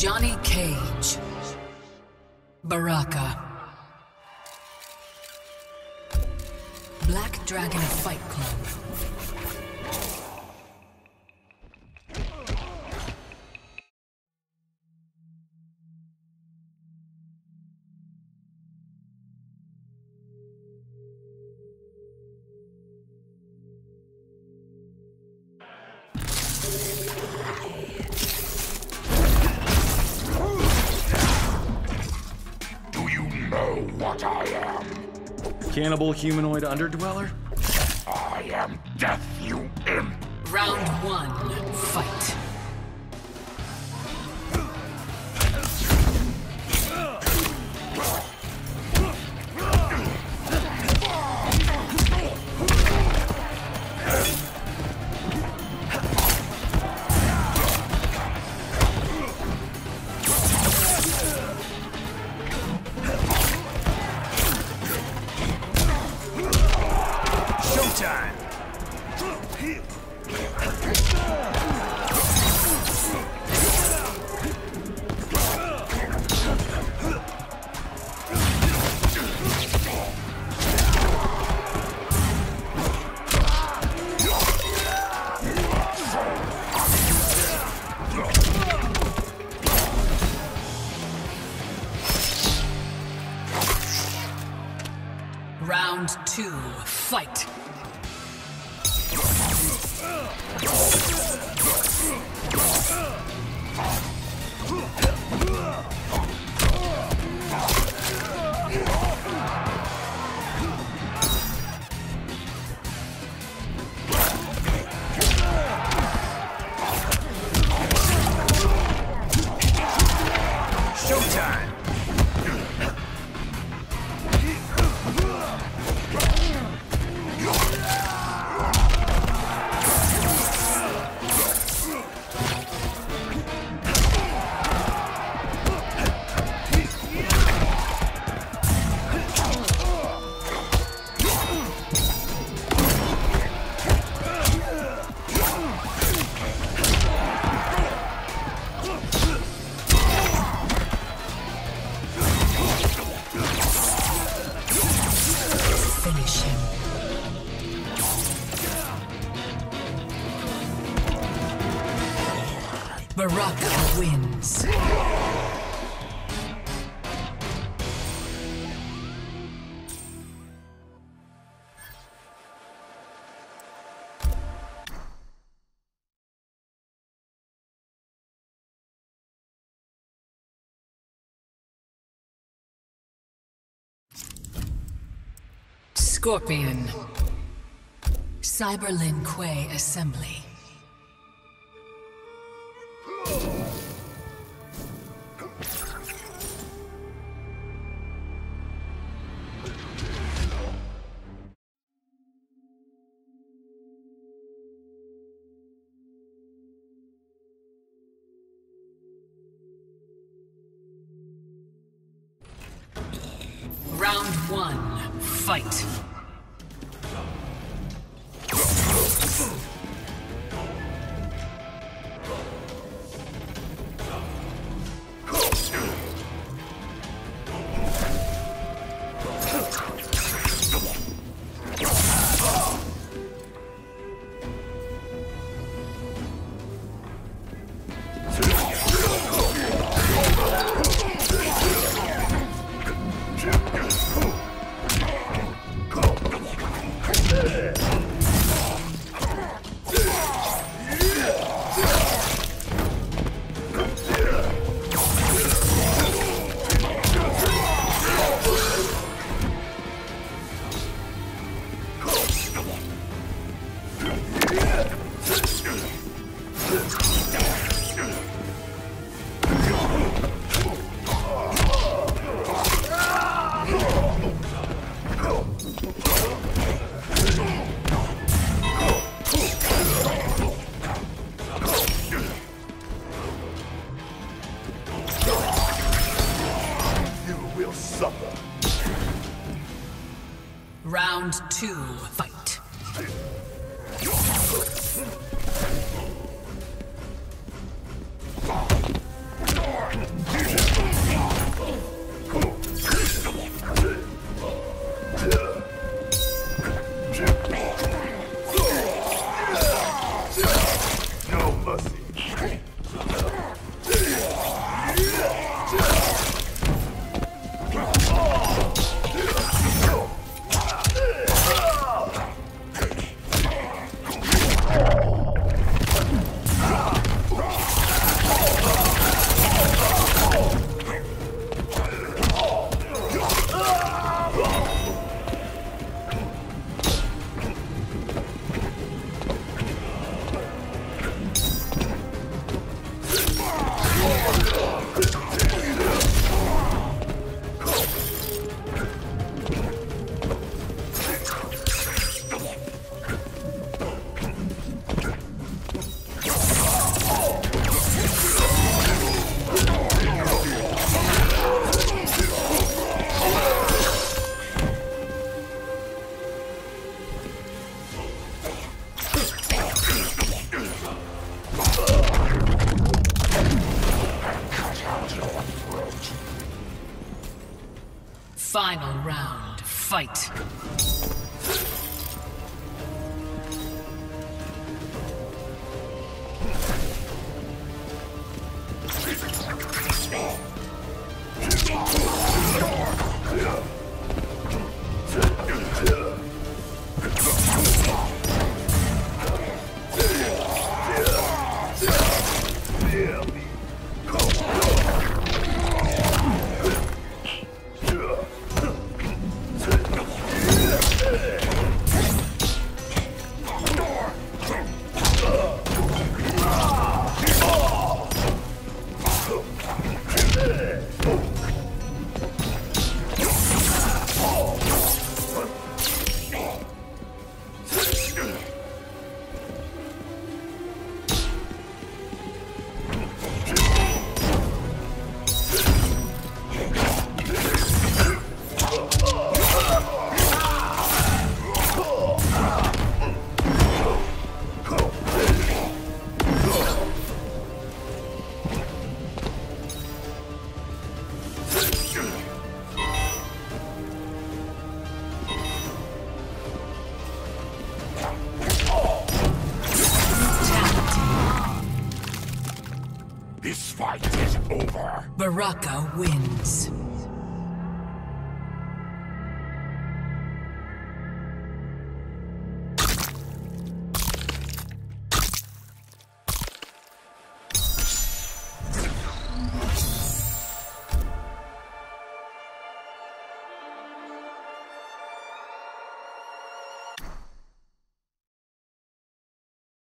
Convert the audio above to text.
Johnny Cage. Baraka. Black Dragon Fight Club. What I am? Cannibal humanoid underdweller? I am death, you imp! Round one, two, fight. Scorpion. Cyber Lin Kuei Assembly. Round one, fight. Round two, fight. Fight. Fight is over. Baraka wins.